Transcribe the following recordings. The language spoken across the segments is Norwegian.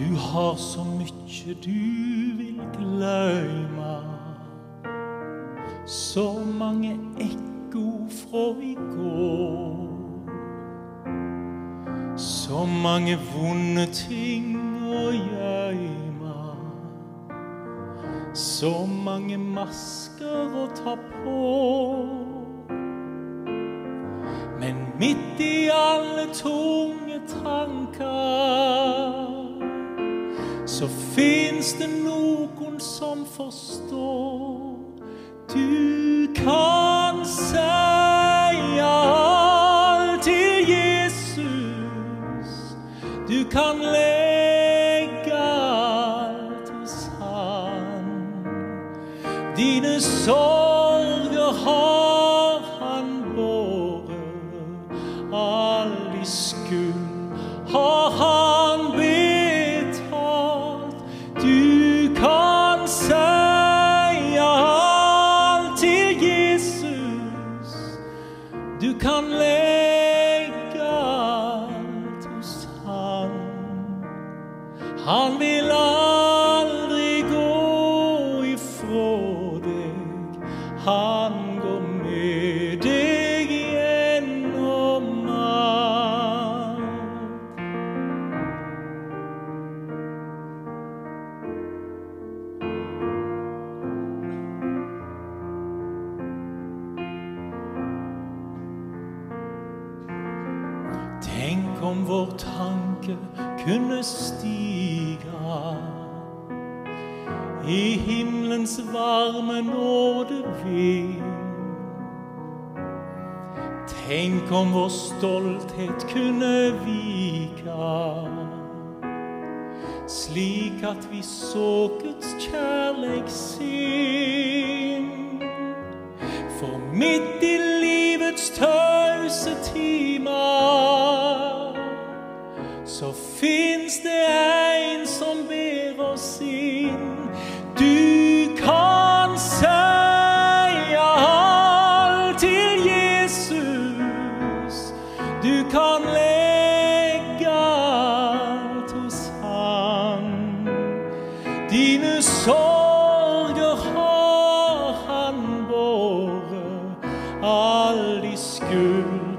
Du har så mykje du vil gløyma. Så mange ekko fra i går. Så mange vonde ting å gøyma. Så mange masker å ta på. Men midt i alle tunge tanker så fins det noen som forstår. Du kan seie alt til Jesus. Du kan legge alt hos Han. Dine sorger Du kan legge alt hos Han. Han vil aldri om vår tanke kunne stiga i himmelens varme nådevind. Tenk om vår stolthet kunne vika, slik at vi så Guds kjærleikssinn. For midt i livets tause timer så fins det en som ber oss inn. Du kan seie alt til Jesus. Du kan legge alt hos Han. Dine sorger har han båret, all i skyld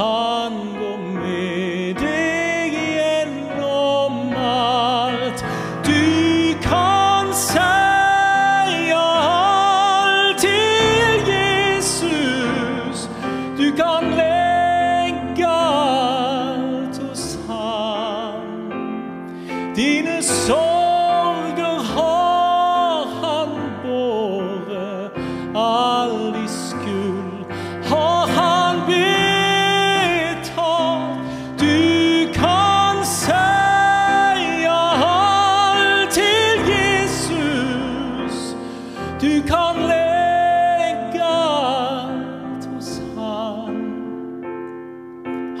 Han går med deg gjennom alt. Du kan seie alt til Jesus. Du kan legge alt hos ham. Dine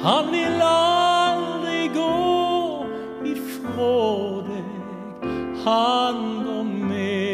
Han vil aldri gå ifra deg. Han går med.